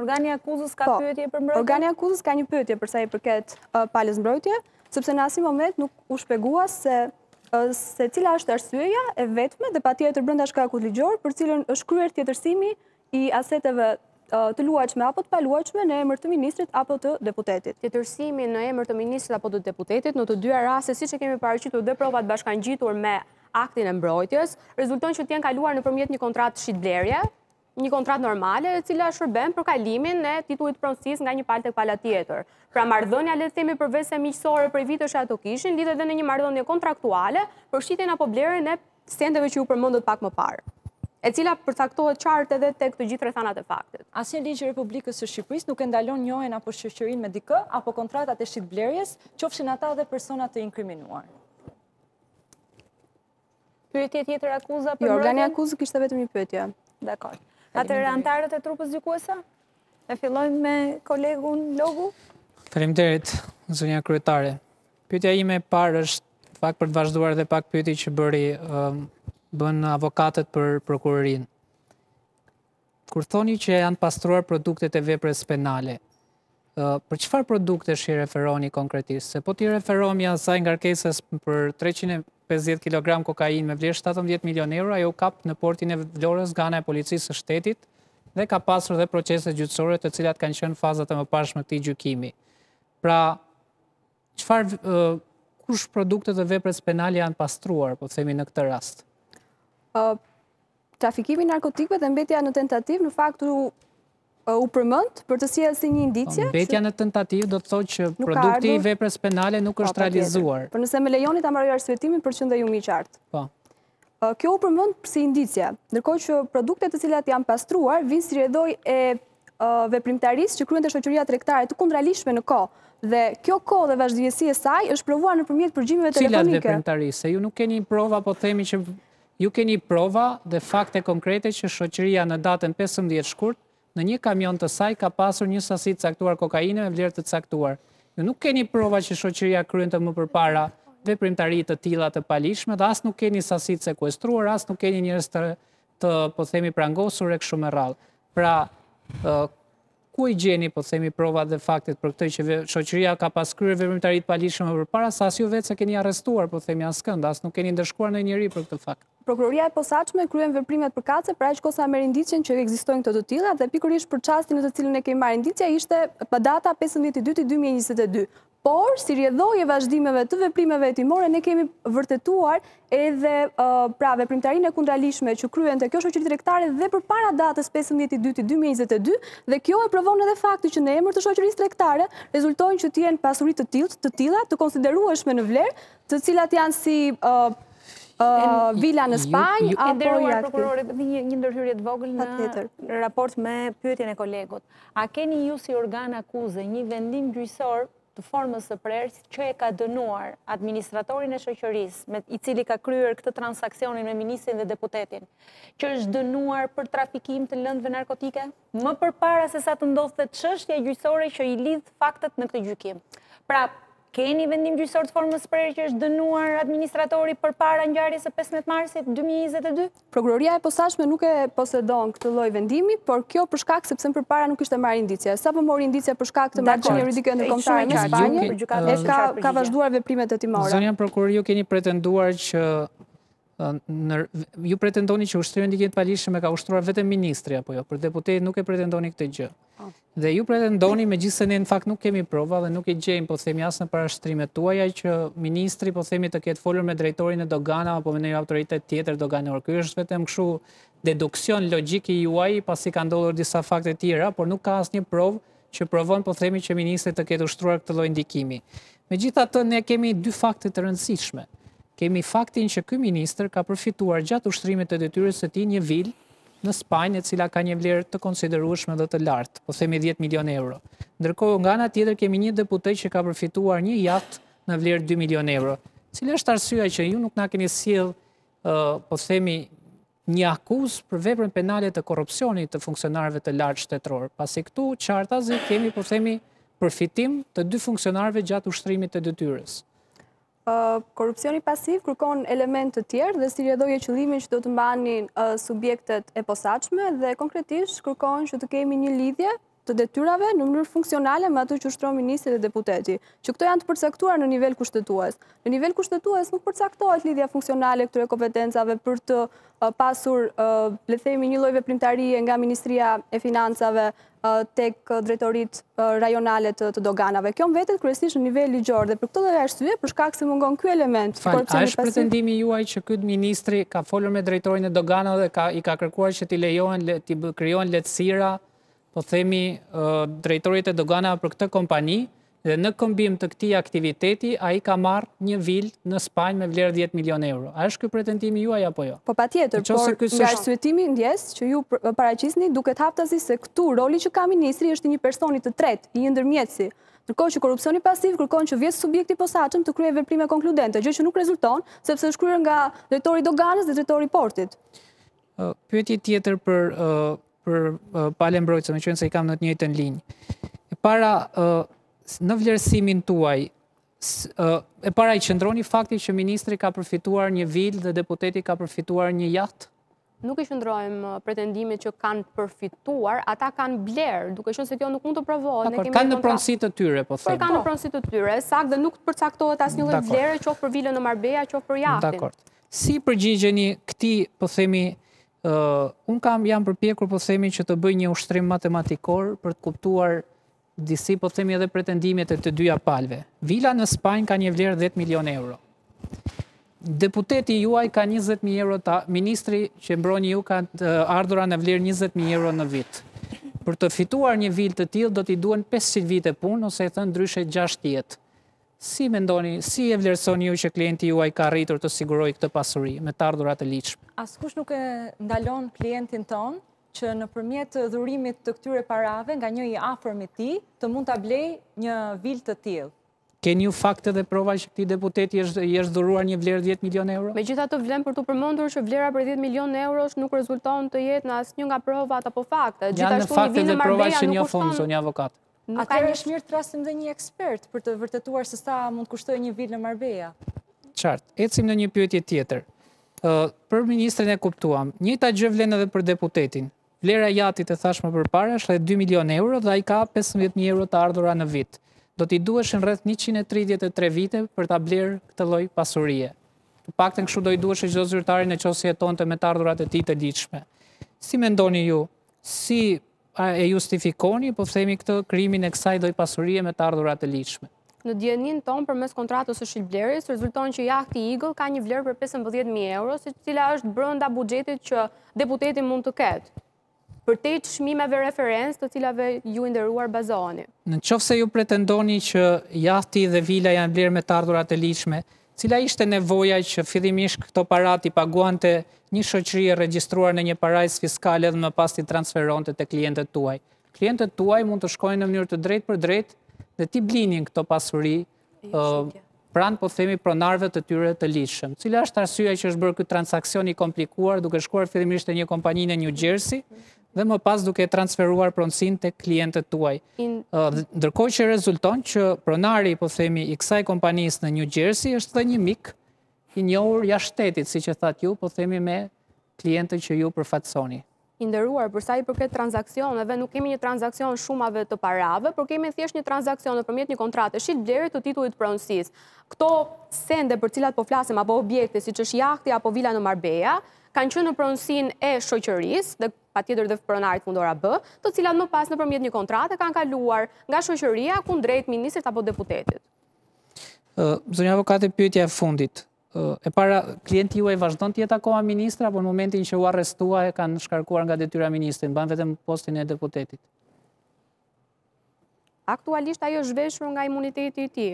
Organi i akuzës ka, po, pyetje për mbrojtjen? Organi i akuzës ka një pyetje për sa i përket palës mbrojtëse, sepse në asnjë moment nuk u shpjegua se cila është arsyeja e vetme dhe patjetër brenda shkakut ligjor për të cilën është kryer tjetërsimi i aseteve të luajtshme apo të paluajtshme në emër të ministrit apo të deputetit. Tjetërsimi në emër të ministrit apo të deputetit në të dyja rastet siç e kemi paraqitur dhe provat bashkëngjitur me aktin e mbrojtjes, rezulton që të jenë kaluar nëpërmjet një kontrate shitblerje, një kontratë normale e cila shërben për kalimin e titullit të pronësisë nga një palë tek pala tjetër. Pra marrëdhënia le të themi përveçse miqësore prej vitesh që ato kishin lidhet edhe në një marrëdhënie kontraktuale për shitjen apo blerjen e sendeve që ju përmendët pak më parë, e cila përcaktohet qartë edhe tek të gjithë rrethanat e faktit. Asnjë ligj i Republikës së Shqipërisë nuk e ndalon njohjen apo shoqërinë me dikë apo kontratat e shitblerjes, qofshin ata edhe persona të inkriminuar. Pyetje tjetër akuza për mbrojtjen? Jo, organi akuzës kishte vetëm një pyetje. Dakor. Atëherë antarët e trupës gjykuese? E fillojmë me kolegun Logu? Faleminderit, zonja kryetare. Pyetja ime e parë është pak për të vazhduar edhe pak pyetjet që bëri bën avokatët për prokurorin. Kur thoni që janë pastruar produktet e veprës penale, për çfarë produktesh i referoheni konkretisht? Se po t'i referohemi asaj ngarkesës për 350 kg kokainë me vlerë 17 milion euro, ajo u kap në portin e Vlorës nga ana e policisë së shtetit dhe ka pasur dhe procese gjyqësore të cilat kanë qenë fazat e mëparshme të këtij gjykimi. Pra, Çfarë, kush produktet e veprës penale janë pastruar, po themi në këtë rast? Trafikimi narkotikëve dhe mbetja në tentativë, në fakt u u përmend për të sjellë si një indicje. Po, mbetja në tentativë do të thotë që produkti i veprës penale nuk është realizuar. Por nëse më lejoni ta mbaroj arsyetimin për të qenë dhe ju më i qartë. Po. Kjo u përmend si indicje, ndërkohë që produktet të cilat janë pastruar, vijnë si rrjedhojë e veprimtarisë që kryente shoqëria tregtare të kundërligjshme në kohë, dhe kjo kohë dhe vazhdimësi e saj është provuar nëpërmjet përgjimeve telefonike. Cilat veprimtari, se ju nuk keni prova, po themi që ju keni prova dhe fakte konkrete që shoqëria në datën 15 shkurt Në një kamion të saj ka pasur një sasi të caktuar kokaine me vlerë të caktuar. Ju nuk keni prova që shoqëria kryente më përpara veprimtari të tilla të paligjshme dhe as nuk keni sasi të sekuestruar, as nuk keni njerëz të të po themi prangosur e kështu me radhë. Pra, ku i gjeni po themi provat dhe faktet për këtë që shoqëria ka pas kryer veprimtari të paligjshme më përpara, sa as ju vetë s'keni arrestuar po themi askënd, as nuk keni ndëshkuar ndonjë njeri për këtë fakt. Prokuroria e Posaçme kryen veprimet përkatëse për aq kohë sa merr indicjen që ekzistojnë këto të tilla dhe pikërisht për çastin në të cilin e kemi marrë indicja ishte pa data 15 i dyti 2022. Por, si rrjedhojë e vazhdimeve të veprimeve hetimore, ne kemi vërtetuar edhe pra veprimtarinë e kundërligjshme që kryente kjo shoqëri tregtare dhe përpara datës 15 i dyti 2022 dhe kjo e provon edhe fakti që në emër të shoqërisë tregtare rezultojnë që të jenë pasuri të till, të tilla, të konsiderueshme në vlerë Të cilat janë si vila në Spanjë, apo jahtë për... E nderuar prokurori, një ndërhyrje të vogël në raport me pyetjen e kolegut. A keni ju si organ akuze një vendim gjyqësor të formës së prerë që e ka dënuar administratorin e shoqërisë, i cili ka kryer këtë transaksionin me ministrin dhe deputetin, që është dënuar për trafikim të lëndëve narkotike? më përpara se sa të ndodhte çështja gjyqësore që i lidh faktet në këtë gjykim. Pra, keni vendim gjyqësor të formës prerë që është dënuar administratori përpara ngjarjes së 15 marsit 2022? Prokuroria e Posaçme nuk e posedon këtë lloj vendimi, por kjo për shkak sepse më përpara nuk kishte marrë indicie. Sapo mori indicie për shkak të marrëdhënies juridike ndërkombëtare me Spanjën, ka vazhduar veprimet hetimore. Zonja prokurore, ju keni pretenduar që Ju pretendoni që ushtrimin e ndikimit të paligjshëm e ka ushtruar vetëm ministri, apo jo? Për deputetin nuk e pretendoni këtë gjë. Po. Dhe ju pretendoni, megjithëse ne në fakt nuk kemi prova dhe nuk e gjejmë, po themi as në parashtrimet tuaja, që ministri, po themi të ketë folur me drejtorin e doganave, apo me ndonjë autoritet tjetër doganor. Ky është vetëm kështu deduksion logjik i juaj, pasi ka ndodhur disa fakte të tjera, por nuk ka asnjë provë që provon po themi që ministri të ketë ushtruar këtë lloj ndikimi. Megjithatë ne kemi dy fakte të rëndësishme. Kemi faktin që ky ministër ka përfituar gjatë ushtrimit të detyrës së tij një vilë në Spanjë, e cila ka një vlerë të konsiderueshme dhe të lartë, po themi 10 milion euro. Ndërkohë nga ana tjetër kemi një deputet që ka përfituar një jaht në vlerë 2 milion euro. Cila është arsyeja që ju nuk na keni sjellë, po themi një akuzë për veprën penale të korrupsionit të funksionarëve të lartë shtetërorë, pasi këtu qartazit kemi, po themi, përfitim të dy funksionarëve gjatë ushtrimit të detyrës. Korrupsioni pasiv kërkon elementë të tjerë dhe si rrjedhojë e qëllimit që do të mbanin subjektet e posaçme dhe konkretisht kërkon që të kemi një lidhje të detyrave në mënyrë funksionale me ato që ushtron ministri dhe deputeti, që këto janë të përcaktuar në nivel kushtetues. Në nivel kushtetues nuk përcaktohet lidhja funksionale e këtyre kompetencave për të uh, pasur, uh, le të themi, një lloj veprimtarie nga Ministria e Financave uh, tek uh, drejtoritë uh, rajonale të, të doganave. Kjo mbetet kryesisht në nivel ligjor dhe për këtë lloj arsye, për shkak se mungon ky element, Më fal, a është pretendimi juaj që ky ministri ka folur me drejtorin e doganave dhe ka i ka kërkuar që t'i lejohen, t'i krijohen lehtësira po themi drejtoritë e doganave për këtë kompani, dhe në këmbim të këtij aktiviteti, ai ka marrë një vilë në Spanjë me vlerë 10 milion euro. A është ky pretendimi juaj apo jo? Po patjetër, por nga arsyetimi i ndjes që ju paraqisni, duket haptazi se këtu roli që ka ministri është i një personi të tretë, i një ndërmjetësi, ndërkohë që korrupsioni pasiv kërkon që vetë subjekti i posaçëm të kryejë veprime konkludente, gjë që nuk rezulton, sepse është kryer nga drejtori i doganës dhe drejtori i portit. Pyetje tjetër për për palën mbrojtëse, meqenëse i kam në të njëjtën linjë. E para, në vlerësimin tuaj, e para i qëndroni faktit që ministri ka përfituar një vilë dhe deputeti ka përfituar një jaht? Nuk i qëndrojmë pretendimit që kanë përfituar, ata kanë blerë, duke qenë se kjo nuk mund të provohet. Dakord, kanë në pronësi të tyre, po themi. Po, kanë në pronësi të tyre, saktë dhe nuk përcaktohet asnjë vlerë, qoftë për vilën në Marbeja, qoftë për jahtin. Dakord, si i përgjigjeni këtij, po themi, Unë kam jam përpjekur po themi që të bëj një ushtrim matematikor, për të kuptuar disi po themi edhe pretendimet e të dyja palëve. Vila në Spanjë ka një vlerë 10 milionë euro. Deputeti juaj ka 20.000 euro ta, ministri që mbroni ju ka të ardhura në vlerë 20.000 euro në vit. Për të fituar një vilë të tillë do t'i duhen 500 vite punë ose e thënë ndryshe 6 jetë. Si e mendoni, si e vlerësoni ju që klienti juaj ka arritur të sigurojë këtë pasuri me të ardhura të ligjshme? Askush nuk e ndalon klientin tonë që nëpërmjet dhurimit të këtyre parave nga një i afërm i tij, të mund ta blejë një vilë të tillë. Keni ju fakte dhe prova që këtij deputeti i është i është dhuruar një vlerë dhjetë milionë euro? Megjithatë vlen për t'u përmendur që vlera prej dhjetë milionë eurosh nuk rezulton të jetë në asnjë nga provat apo faktet. Gjithashtu një vilë në Marbella nuk kushton Atëherë është mirë të thërrasim dhe një ekspert për të vërtetuar se sa mund të kushtojë një vilë në Marbella. Qartë. Ecim në një pyetje tjetër. Për ministrin e kuptuam. E njëjta gjë vlen edhe për deputetin. Vlera e jahtit e thashë më përpara është rreth 2 milionë euro dhe ai ka 15000 euro të ardhura në vit. Do t'i duheshin rreth 133 vite për ta blerë këtë lloj pasurie. Të paktën kështu do t'i duheshin çdo zyrtari në qoftë se jetonte me të ardhurat e tij të ligjshme. Si mendoni ju, si e justifikoni, po themi këtë, krijimin e kësaj lloj pasurie me të ardhura të ligjshme? Në dijeninë tonë përmes kontratës së shitblerjes rezulton që jahti Eagle ka një vlerë prej pesëmbëdhjetë mijë euro, e cila është brenda buxhetit që deputeti mund të ketë, përtej çmimeve referencë të cilave ju i nderuar bazoheni. Në qoftë se ju pretendoni që jahti dhe vila janë blerë me të ardhura të ligjshme, Cila ishte nevoja që fillimisht këto para t'i paguante një shoqëri e regjistruar në një parajsë fiskale dhe më pas t'i transferonte te klientët tuaj? Klientët tuaj mund të shkojnë në mënyrë të drejtpërdrejtë dhe t'i blinin këto pasuri pranë po themi pronarëve të tyre të ligjshëm. Cila është arsyeja që është bërë ky transaksion i komplikuar duke shkuar fillimisht te një kompani në New Jersey dhe më pas duke e transferuar pronësinë tek klientët tuaj. Ndërkohë që rezulton që pronari, po themi, i kësaj kompanisë në New Jersey është dhe një mik i njohur jashtë shtetit, siç e thatë ju, po themi me klientët që ju përfaqësoni. I nderuar, për sa i përket transaksioneve, nuk kemi një transaksion të shumave të parave, por kemi thjesht një transaksion nëpërmjet një kontrate shitblerjeje të titullit të pronësisë. Këto sende për cilat po flasim, apo objekte, siç është jahti apo vila në Marbeja, kanë qenë në pronësinë e shoqërisë dhe patjetër dhe pronarit fundor AB, të cilat më pas nëpërmjet një kontrate kanë kaluar nga shoqëria kundrejt ministrit apo deputetit. Zonja avokate, pyetja e fundit. E para, klienti juaj vazhdon të jetë akoma ministër, apo në momentin që u arrestua e kanë shkarkuar nga detyra ministrin, mban vetëm postin e deputetit? Aktualisht ajo është zhveshur nga imuniteti i tij.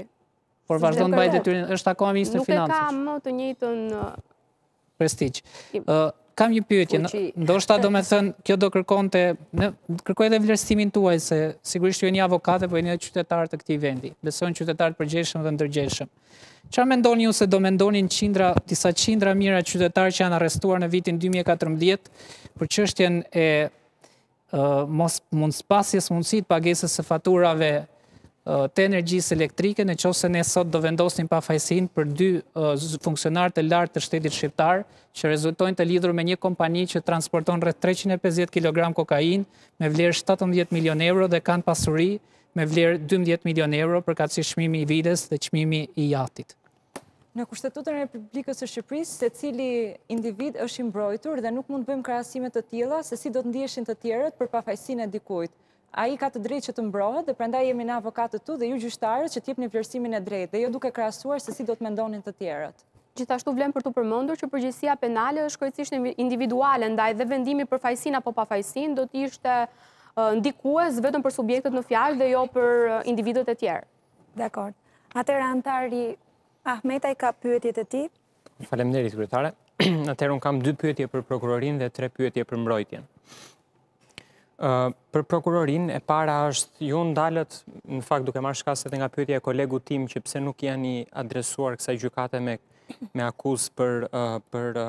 Por vazhdon të mbajë detyrën, është akoma ministër finance. Nuk e ka më të njëtën Prestigj. Kam një pyetje, ndoshta domethënë, kjo do kërkonte, kërkoj edhe vlerësimin tuaj, se sigurisht ju jeni avokate, po jeni qytetarë të këtij vendi, besoj qytetarë të përgjegjshëm dhe ndërgjegjshëm. Çfarë mendoni ju se do mendonin qindra, disa qindra mijëra qytetarë që janë arrestuar në vitin 2014, për çështjen e mos mund spasjes mundësi të pagesës së faturave të energjisë elektrike në qoftë se ne sot do vendosnim pafajësinë për dy funksionarë të lartë të shtetit shqiptar që rezultojnë të lidhur me një kompani që transporton rreth 350 kg kokainë me vlerë 17 milionë euro dhe kanë pasuri me vlerë 12 milionë euro përkatësisht çmimi i vilës dhe çmimi i jahtit. Në kushtetutën e Republikës së Shqipërisë, secili individ është i mbrojtur dhe nuk mund të bëjmë krahasime të tilla se si do të ndiheshin të tjerët për pafajësinë e dikujt. Ai ka të drejtë që të mbrohet dhe prandaj jemi ne avokatët këtu dhe ju gjyqtarët që të jepni vlerësimin e drejtë dhe jo duke krahasuar se si do të mendonin të tjerët. Gjithashtu vlen për t'u përmendur që përgjegjësia penale është krejtësisht individuale, ndaj dhe vendimi për fajësinë apo pafajësinë do të ishte ndikues vetëm për subjektet në fjalë dhe jo për individët e tjerë. Dakord. Atëherë anëtari Ahmetaj ka pyetjet e tij. Faleminderit kryetare. Atëherë unë kam dy pyetje për prokurorinë dhe tre pyetje për mbrojtjen. Ë për prokurorinë e para është ju ndalët në fakt duke marrë shkas edhe nga pyetja e kolegut tim që pse nuk i jeni adresuar kësaj gjykate me me akuzë për për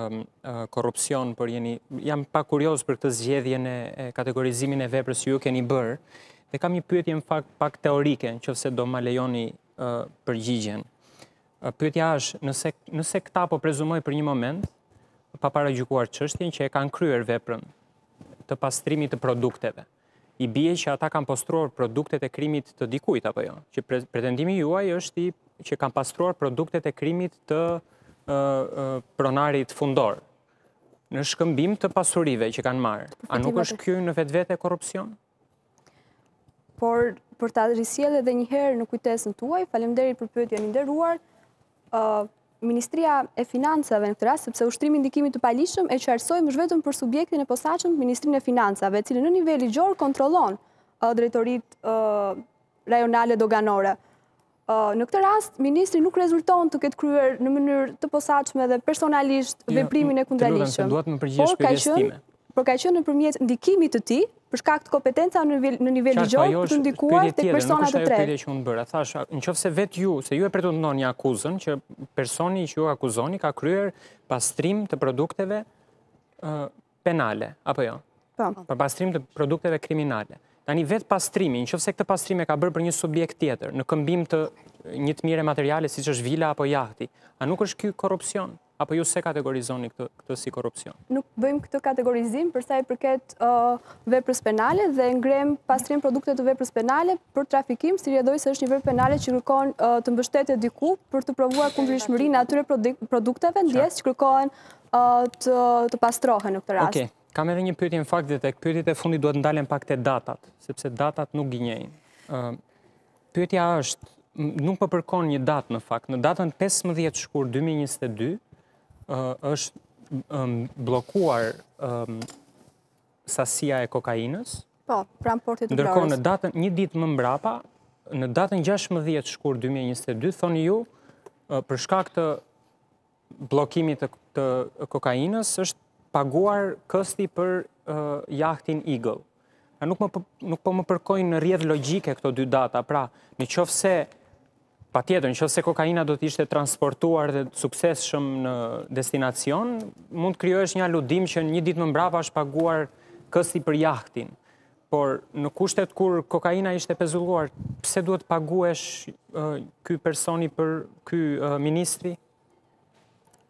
korrupsion, por jeni jam pak kurioz për këtë zgjedhjen e kategorizimin e veprës që ju keni bërë. Dhe kam një pyetje në fakt pak teorike, në qoftë se do ma lejoni përgjigjen. Pyetja është, nëse nëse këta po prezumoj për një moment, pa paragjykuar çështjen që e kanë kryer veprën të pastrimit të produkteve. Ë i bie që ata kanë pastruar produktet e krimit të dikujt apo jo? Që pretendimi juaj është i që kanë pastruar produktet e krimit të pronarit fundor në shkëmbim të pasurive që kanë marrë. A nuk është kjo në vetvete korrupsion? Po, për ta risjellë edhe njëherë në kujtesën tuaj, faleminderit për pyetjen i nderuar, Ministria e Financave në këtë rast, sepse ushtrimi i ndikimit të paligjshëm e qartësojmë është vetëm për subjektin e posaçëm të Ministrin e Financave, i cili në nivel ligjor kontrollon drejtoritë rajonale doganore. Në këtë rast, Ministri nuk rezulton të ketë kryer në mënyrë të posaçme dhe personalisht veprimin e kundraligjshëm. Të nuk kanë, duhet m'i përgjigjesh pyetjes time. por ka qenë nëpërmjet ndikimit të tij, për shkak të kompetencave në nivel ligjor, për të ndikuar tek persona të tretë. Nuk është ajo pyetje që unë bëra. Thashë, në qoftë se vetë ju, se ju e pretendoni akuzën që personi që ju akuzoni ka kryer pastrim të produkteve ë, penale, apo jo? Po. Për pastrim të produkteve kriminale. Tani vetë pastrimi, në qoftë se këtë pastrim e ka bërë për një subjekt tjetër, në këmbim të një të mire materiale siç është vila apo jahti, a nuk është ky korrupsion? Apo ju s'e kategorizoni këtë, këtë si korrupsion? Nuk bëjmë këtë kategorizim për sa i përket uh, veprës penale dhe ngremë pastrim produktesh të veprës penale për trafikim, si rrjedhojë se është një vepër penale që kërkon uh, të mbështetet diku për të provuar kundërligjshmërinë e atyre produkteve ndjes që kërkohen uh, të, të pastrohen në këtë rast. Okay. Kam edhe një pyetje në fakt dhe tek pyetjet e fundit duhet ndalem pak te datat, sepse datat nuk gënjejnë. Uh, Pyetja është, nuk më përkon një datë në fakt, në datën 15 shkurt 2022 është bllokuar sasia e kokainës. Po, pranë portit të Ndërkohë në datën një ditë më mbrapa, në datën 16 shkurt 2022 thoni ju për shkak të bllokimit të kokainës është paguar kësti për jahtin Eagle. A nuk, më, nuk po më përkojnë në rrjedhë logjike këto dy data, pra në qoftë se, patjetër, në qoftë se kokaina do të ishte transportuar dhe suksesshëm në destinacion, mund të krijohesh një aludim që një ditë më mbrapa është paguar kësti për jahtin. Por në kushtet kur kokaina ishte pezulluar, pse duhet paguhesh ky personi pra ky ministri?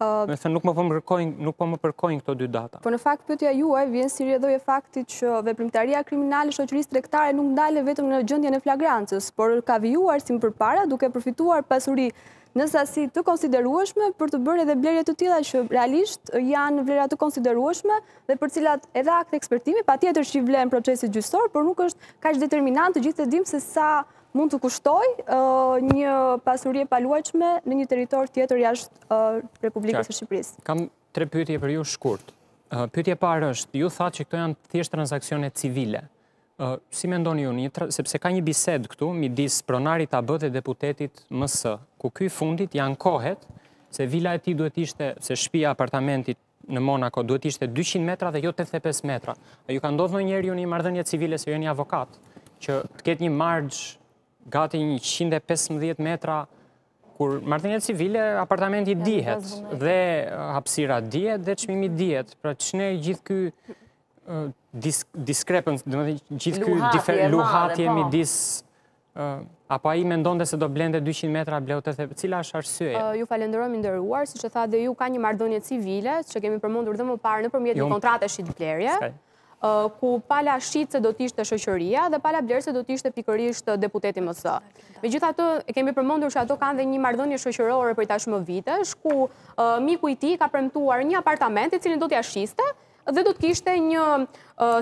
Nëse nuk më po më përkojnë, nuk po më përkojnë këto dy data. Po në fakt, pyetja juaj vjen si rrjedhojë e faktit që veprimtaria kriminale e shoqërisë tregtare nuk ndalet vetëm në gjendjen e flagrancës, por ka vijuar si më përpara duke përfituar pasuri në sasi të konsiderueshme për të bërë edhe blerje të tilla që realisht janë vlera të konsiderueshme dhe për të cilat edhe akt ekspertimi patjetër që i vlen procesit gjyqësor, por nuk është kaq determinant të gjithë e dimë se sa mund të kushtojë një pasuri e paluajtshme në një territor tjetër jashtë Republikës së Shqipërisë. Kam tre pyetje për ju shkurt. Pyetja e parë është, ju thatë që këto janë thjesht transaksione civile. Si mendoni ju, sepse ka një bisedë këtu, midis pronarit A.B. dhe deputetit M.S., ku ky i fundit i ankohet, se vila e tij duhet të ishte, se shpia apartamentit Në Monako duhet të ishte dyqind metra dhe jo tetëdhjetë e pesë metra. A ju ka ndodhur ndonjëherë ju në një marrëdhënie civile se jeni avokat, që të ketë një marzh gati njëqind e pesëmbëdhjetë metra kur marrëdhënia civile apartamenti dihet dhe hapësira dihet dhe çmimi dihet. Pra ç'ne gjithë ky diskrepancë, do të thotë gjithë ky luhatje midis Apo ai mendonte se do blente dyqind metra bleu tetëdhjetë, cila është arsyeja? Ju falenderoj i nderuar, siç e thatë dhe ju, ka një marrëdhënie civile që kemi përmendur dhe më parë nëpërmjet një kontrate shitblerje, ku pala shitëse do të ishte shoqëria dhe pala blerëse do të ishte pikërisht deputeti M.S. Megjithatë, kemi përmendur që ato kanë dhe një marrëdhënie shoqërore për tashmë vitesh, ku miku i tij i ka premtuar një apartament i cilin do t'ia shiste, dhe do të kishte një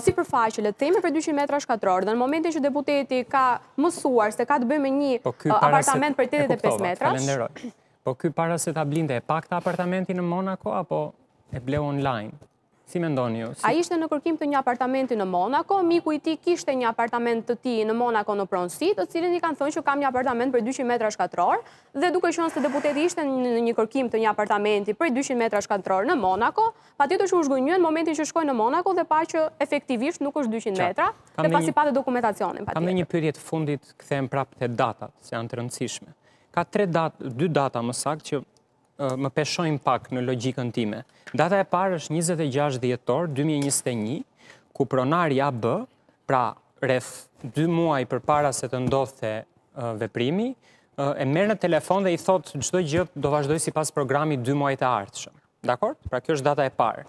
sipërfaqe, le të themi prej 200 metrash katrorë, dhe në momentin që deputeti ka mësuar se ka të bëjë me një po apartament prej 85 metra. Po ky para se ta blinte, e pa këtë apartamentin në Monaco, apo e bleu online? Si mendoni ju? Ai ishte në kërkim të një apartamenti në Monaco, miku i tij kishte një apartament të tij në Monaco në pronësi, të cilin i ka thënë që kam një apartament prej 200 metrash katrorë, dhe duke qenë se deputeti ishte në një kërkim të një apartamenti prej 200 metrash katrorë në Monaco, Patjetër që u zhgënjye në momentin që shkoi në Monako dhe pa që efektivisht nuk është dyqind metra, dhe pasi pa dhe dokumentacionin, patjetër. Kam dhe një pyetje të fundit, kthehem prapë te datat, se janë të rëndësishme. Ka tre data, dy data më saktë që më peshojnë pak në logjikën time. Data e parë është 26 dhjetor 2021, ku pronari AB, pra rreth dy muaj përpara se të ndodhte veprimi, e merr në telefon dhe i thotë çdo gjë do vazhdojë sipas programit dy muaj të ardhshëm. Dakord? Pra kjo është data e parë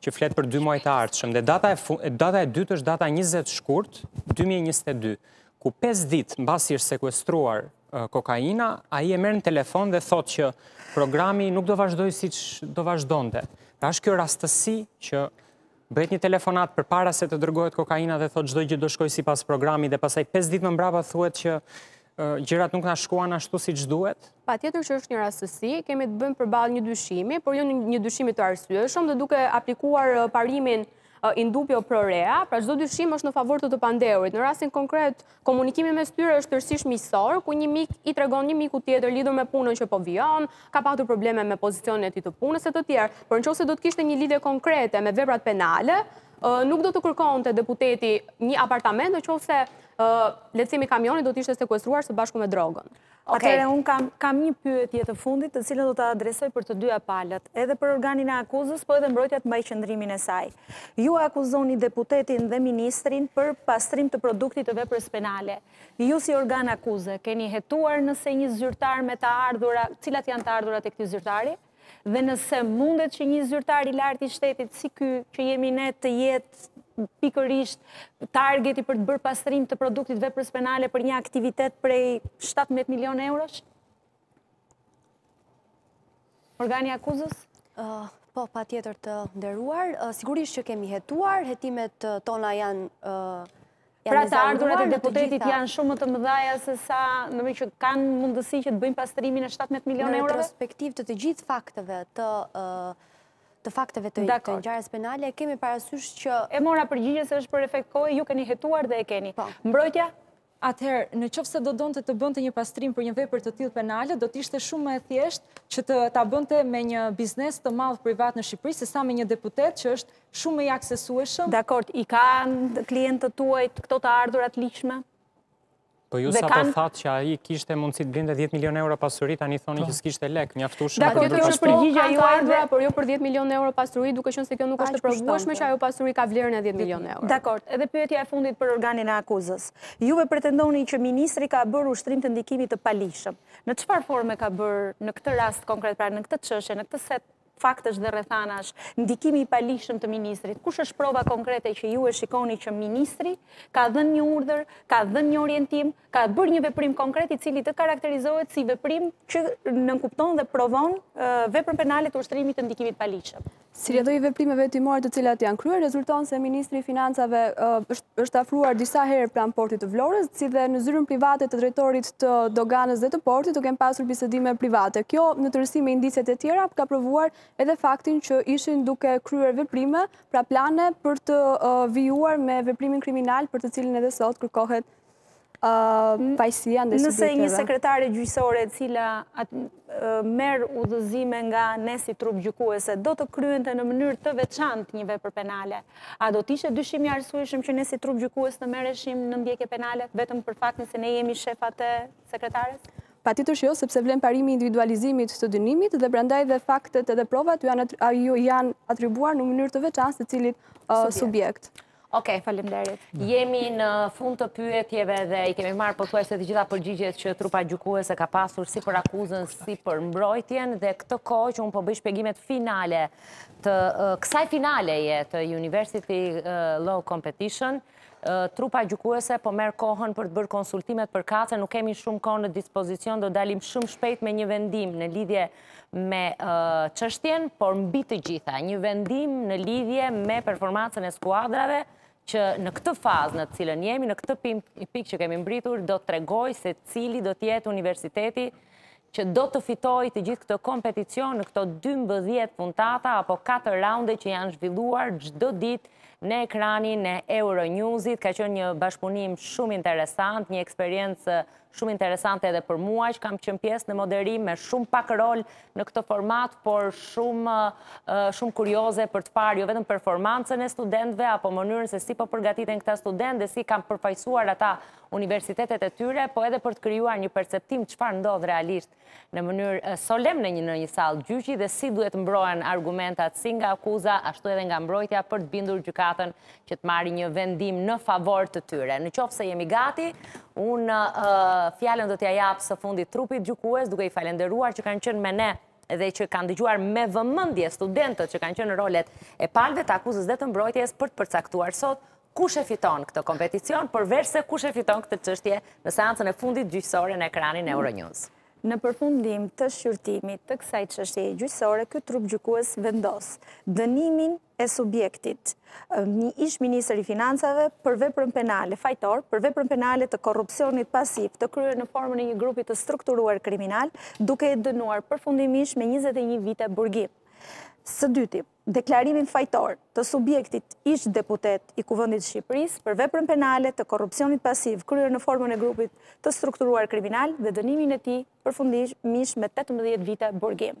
që flet për dy muaj të ardhshëm dhe data e data e dytë është data 20 shkurt 2022, ku 5 ditë mbasi është sekuestruar kokaina, ai e merr në telefon dhe thotë që programi nuk do vazhdojë siç do vazhdonte. Pra është kjo rastësi që Bëhet një telefonatë përpara se të dërgohet kokaina dhe thotë çdo gjë do shkojë sipas programit dhe pastaj 5 ditë më mbrapa thuhet që gjërat nuk na shkuan ashtu siç duhet? Patjetër që është një rastësi, kemi të bëjmë përballë një dyshimi, por jo një dyshimi të arsyeshëm dhe duke aplikuar parimin in dubio pro reo, pra çdo dyshim është në favor të të pandehurit. Në rastin konkret, Komunikimi mes tyre është tërësisht miqësor, ku një mik i tregon një miku tjetër lidhur me punën që po vijon, ka patur probleme me pozicionin e tij të punës e të tjerë. Por në qoftë se do të kishte një lidhje konkrete me veprat penale, nuk do të kërkonte deputeti një apartament në qoftë se lehtësimi i kamionit do të ishte sekuestruar së bashku me drogën. Atëherë, unë kam, kam një pyetje të fundit, të cilën do ta adresoj për të dyja palët, edhe për organin e akuzës, po edhe mbrojtja të mbajë qëndrimin e saj. Ju akuzoni deputetin dhe ministrin për pastrim të produktit të veprës penale. Ju si organ akuze, keni hetuar nëse një zyrtar me të ardhura, cilat janë të ardhurat e këtij zyrtari? Dhe nëse mundet që një zyrtar i lartë i shtetit si ky që jemi ne të jetë pikërisht targeti për të bërë pastrim të produktit të veprës penale për një aktivitet prej 17 milion eurosh? Organi i akuzës? Po, patjetër të nderuar. Sigurisht që kemi hetuar, hetimet tona janë Pra të ardhurat e deputetit janë shumë më të mëdhaja se sa që kanë mundësi që të bëjmë pastrimin e 17 milion eurove? Në retrospektiv të të gjithë fakteve të të fakteve të ngjarjes penale, kemi parasysh që... E mora përgjigjen se është për efekt kohe, ju keni hetuar dhe e keni. Po. Mbrojtja? Atëherë, në qoftë se do donte të bënte një pastrim për një vepër të tillë penale, do të ishte shumë më e thjeshtë që ta bënte me një biznes të madh privat në Shqipëri, se sa me një deputet që është Shumë më i aksesueshëm. Dakord, i ka klienti juaj këto të ardhura të ligjshme? Po ju sapo thatë që ai kishte mundësi të blinte 10 milion euro pasuri, tani thoni po. që s'kishte lek, një aftu shumë. Dakord, kjo është përgjigja ju ardhura, por jo për 10 milion euro pasuri, duke shumë se kjo nuk është e provueshme që ajo pasuri ka vlerën e 10 milion euro. Dakord, edhe pyetja e fundit për organin e akuzës. Juve pretendoni që ministri ka bërë ushtrim të ndikimit të paligjshëm. Në çfarë forme ka bërë në këtë rast konkret, pra në këtë çështje, në këtë set faktesh dhe rrethanash, ndikimi i paligjshëm i ministrit. Kush është prova konkrete që ju e shikoni që ministri ka dhënë një urdhër, ka dhënë një orientim, ka bërë një veprim konkret i cili të karakterizohet si veprim që nënkupton dhe provon veprën penale të ushtrimit të ndikimit të paligjshëm. Si rrjedhojë e veprimeve hetimore të cilat janë kryer, rezulton se ministri i Financave është afruar disa herë pranë portit të Vlorës, si dhe në zyrën private të drejtorit të doganës dhe të portit ku kanë pasur bisedime private. Kjo në tërësi me indicet e tjera ka provuar edhe faktin që ishin duke kryer veprime, pra plane për të vijuar me veprimin kriminal për të cilin edhe sot kërkohet fajësia e subjekteve. Nëse një sekretare gjyqësore e cila merr udhëzime nga ne si trupë gjykuese, do të kryente në mënyrë të veçantë një vepër penale, a do të ishte dyshim i arsyeshëm që ne si trup gjykues të merreshim në ndjekje penale, vetëm për faktin se ne jemi shefat e sekretares? Padiskutim jo, sepse vlen parimi i individualizimit të dënimit dhe prandaj dhe faktet edhe provat u janë atribuar në mënyrë të veçantë secilit subjekt. Okej, faleminderit. Jemi në fund të pyetjeve dhe i kemi marrë pothuajse të gjitha përgjigjet që trupa gjykuese ka pasur si për akuzën si për mbrojtjen dhe këtë kohë që unë po bëj shpjegimet finale të kësaj finaleje të University Law Competition, trupa gjykuese po merr kohën për të bërë konsultimet përkatëse, nuk kemi shumë kohë në dispozicion, do dalim shumë shpejt me një vendim në lidhje me çështjen, por mbi të gjitha, një vendim në lidhje me performancën e skuadrave që në këtë fazë në të cilën jemi, në këtë pikë që kemi mbritur, do të tregojë se cili do të jetë universiteti që do të fitojë të gjithë këtë kompeticion në këto 12 puntata apo 4 raunde që janë zhvilluar çdo ditë në ekranin e Euronews-it. Ka qenë një bashkëpunim shumë interesant, një eksperiencë Shumë interesante edhe për mua që kam qenë pjesë në moderim me shumë pak rol në këtë format, por shumë kurioze për të parë jo vetëm performancën e studentëve apo mënyrën se si po përgatiten këta studentë dhe si kanë përfaqësuar ata universitetet e tyre, po edhe për të krijuar një perceptim çfarë ndodh realisht në mënyrë solemne një në një sallë gjyqi dhe si duhet mbrohen argumentat si nga akuza ashtu edhe nga mbrojtja për të bindur gjykatën që të marri një vendim në favor të tyre. Në qoftë se jemi gati, unë fjalën do t'ja jap së fundit trupit gjykues, duke i falenderuar që kanë qenë me ne dhe që kanë dëgjuar me vëmendje studentët që kanë qenë në rolet e palëve të akuzës dhe të mbrojtjes për të përcaktuar sot Kush e fiton këtë kompeticion, përveçse kush e fiton këtë çështje në seancën e fundit gjyqësore në ekranin e Euronews? Në përfundim të shqyrtimit të kësaj çështjeje gjyqësore, ky trup gjykues vendos dënimin e subjektit, ish-ministër i Financave, për veprën penale, fajtor, për veprën penale të korrupsionit pasiv, të kryer në formën e një grupi të strukturuar kriminal, duke e dënuar përfundimisht me njëzet e një vite burgim. Së dyti, deklarimin fajtor të subjektit ish-deputet i Kuvendit të Shqipërisë për veprën penale të korrupsionit pasiv kryer në formën e grupit të strukturuar kriminal dhe dënimin e tij përfundimisht me tetëmbëdhjetë vite burgim.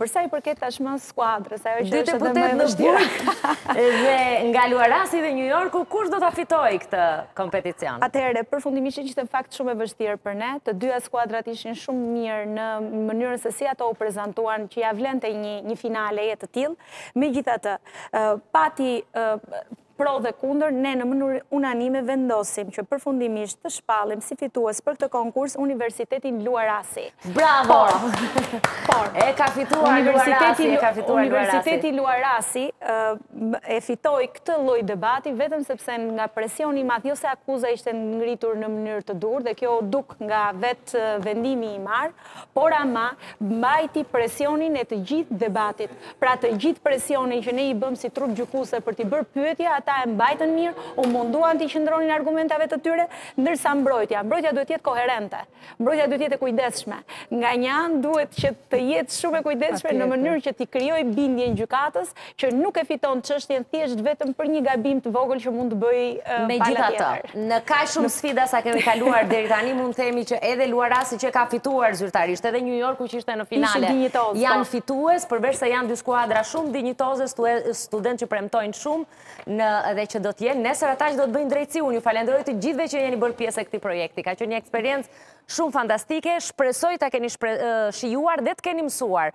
Për sa i përket tashmë skuadrës, ajo që është edhe më e vështirë. Dy deputetë në burg dhe nga Luarasi dhe Nju Jorku, kush do ta fitojë këtë kompeticion? Atëherë, përfundimisht ishte në fakt shumë e vështirë për ne. Të dyja skuadrat ishin shumë mirë në mënyrën se si ato u prezantuan, që ia vlente një Një finaleje të tillë, megjithatë, pati pro dhe kundër, ne në mënyrë unanime vendosëm që përfundimisht të shpallim si fitues për këtë konkurs Universitetin Luarasi. Bravo! Por, e ka fituar Luarasi, e ka fituar Luarasi. Universiteti Luarasi e fitoi këtë lloj debati, vetëm sepse nga presioni i madh, jo se akuza ishte ngritur në mënyrë të duhur, dhe kjo duket nga vetë vendimi i marrë, Por ama mbajti presionin e të gjithë debatit. Pra të gjithë presionin që ne i bëmë si trupë gjykuese për t'i bërë pyetje, ata e mbajtën mirë, u munduan t'i qëndronin argumentave të tyre, ndërsa mbrojtja, mbrojtja duhet të jetë koherente, mbrojtja duhet të jetë e kujdesshme. Nga një anë duhet që të jetë shumë e kujdesshme në mënyrë që t'i krijojë bindjen gjykatës, që nuk e fiton çështjen thjesht vetëm për një gabim të vogël që mund të bëjë pala tjetër. Megjithatë, në kaq shumë sfida sa kemi kaluar deri tani mund të themi që edhe Luarasi që e ka fituar zyrtarisht, edhe New Yorku që ishte në finale, janë fitues, përveç se janë dy skuadra shumë dinjitoze, studentë që premtojnë shumë dhe që do të jenë nesër ata që do të bëjnë drejtësi. Unë ju falenderoj të gjithëve që jeni bërë pjesë e këtij projekti. Ka qenë një eksperiencë shumë fantastike, shpresoj ta keni shijuar dhe të keni mësuar.